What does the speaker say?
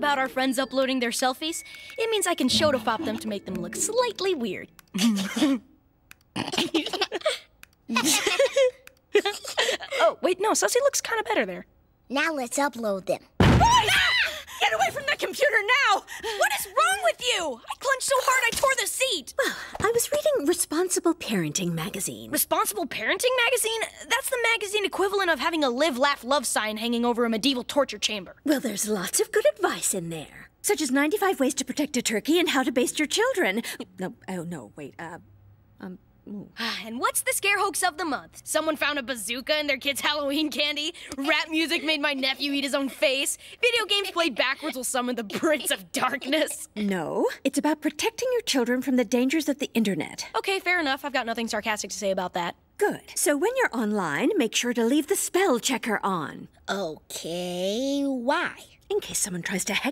about our friends uploading their selfies, it means I can shotophop them to make them look slightly weird. oh, wait, no, Sussie looks kind of better there. Now let's upload them. Ah! Get away from the computer now! What is wrong with you? I clenched so hard I tore the Responsible Parenting magazine. Responsible Parenting magazine? That's the magazine equivalent of having a live, laugh, love sign hanging over a medieval torture chamber. Well, there's lots of good advice in there, such as 95 ways to protect a turkey and how to baste your children. No, oh no, wait. Uh, um, ooh. Ah, and what's the scare hoax of the month? Someone found a bazooka in their kid's Halloween candy. Rap music made my nephew eat his own face. Video games played backwards will summon the Prince of Darkness. no, it's about protecting your children from the dangers of the internet. Okay, fair enough. I've got nothing sarcastic to say about that. Good. So when you're online, make sure to leave the spell checker on, Okay, why? in case someone tries to hack